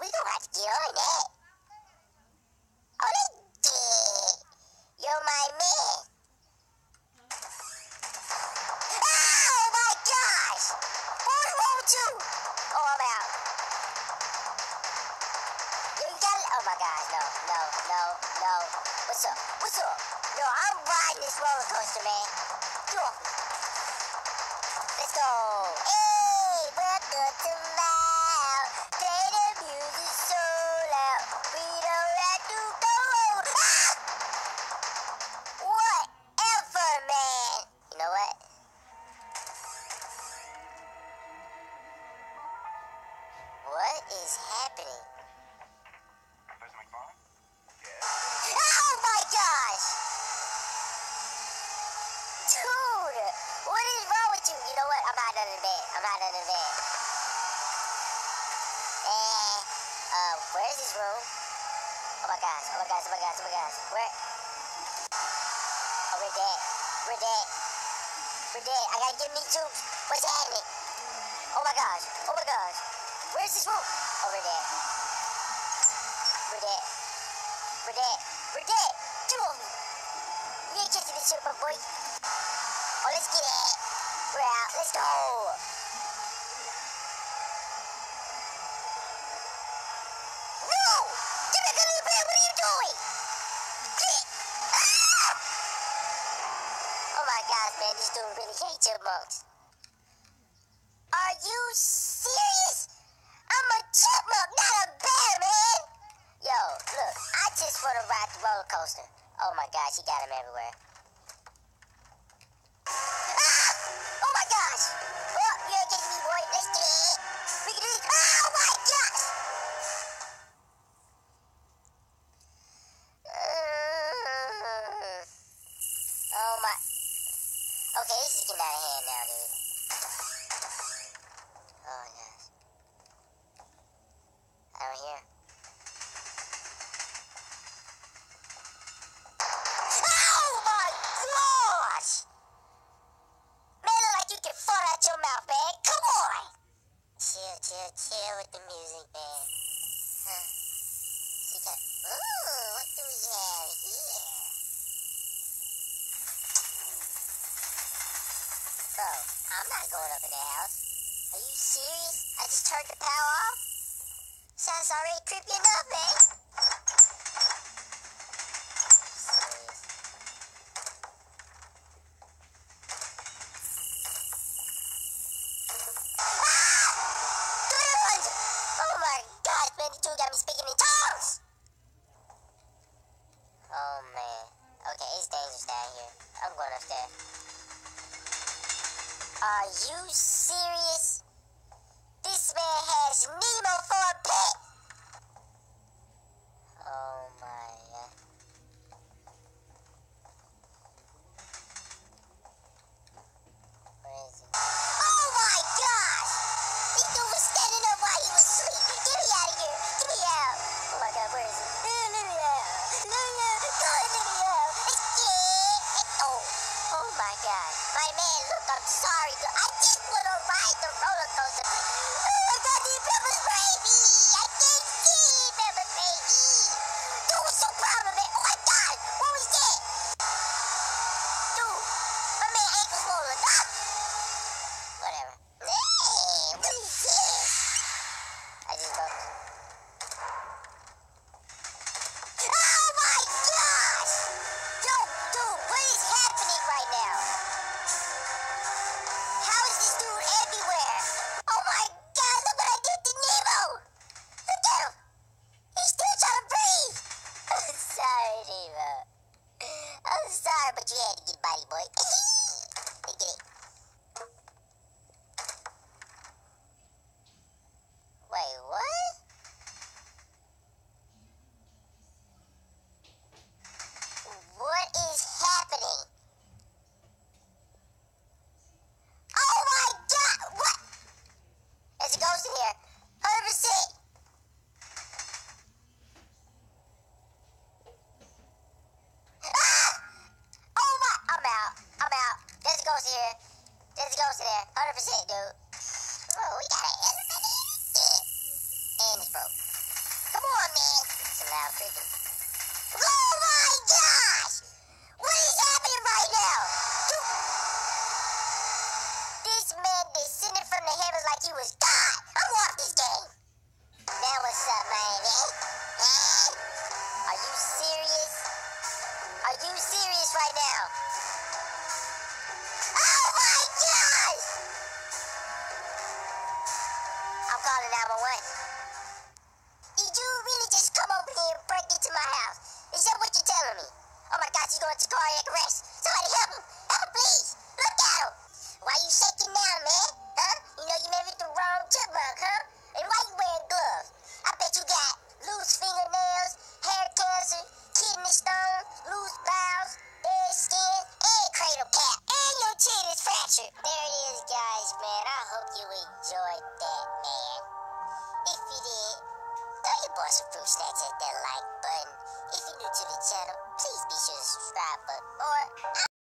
we gonna have to get on that. Oh, they did. You're my man. Oh my gosh! What's wrong with you? Oh, I'm out. You got Oh my gosh, no, no, no, no. What's up? What's up? Yo, I'm riding this roller coaster, man. Get off. Let's go. Hey, is happening? Oh my gosh! Dude, what is wrong with you? You know what? I'm the bed. I'm the bed. Eh, uh, where's this room? Oh my gosh, oh my gosh, oh my gosh, oh my gosh. Where? Oh, we're dead. We're dead. We're dead. I gotta get me. What's happening? Oh my gosh, oh my gosh. Where's this room? We're dead. We're dead. We're dead. We're dead. Two of. You catching this shit, my boy. Oh, let's get it. We're out. Let's go. No! Get back the bed. What are you doing? Ah! Oh my gosh, man. This dude really hates chipmunks. Are you serious? Roller coaster. Oh my gosh, he got him everywhere. Ah! Oh my gosh! Oh, you ain't getting me, boy. Let's get it. We can do this. Oh my gosh! Mm. Oh my. Okay, this is getting out of hand now, dude. Oh gosh. I don't hear. The music. Huh. She got. Ooh, what do we have here? Bro, I'm not going up in the house. Are you serious? I just turned the power off? Sounds already creepy enough, man. Are you serious? This man has Nemo for a pet! Oh my god. My man, look, I'm sorry. I just want to ride the roller coaster. Oh my god, Oh my gosh! What is happening right now? This man descended from the heavens like he was God. I this game. Now what's up, man? Eh? Eh? Are you serious? Are you serious right now? Oh my gosh! I'm calling 911.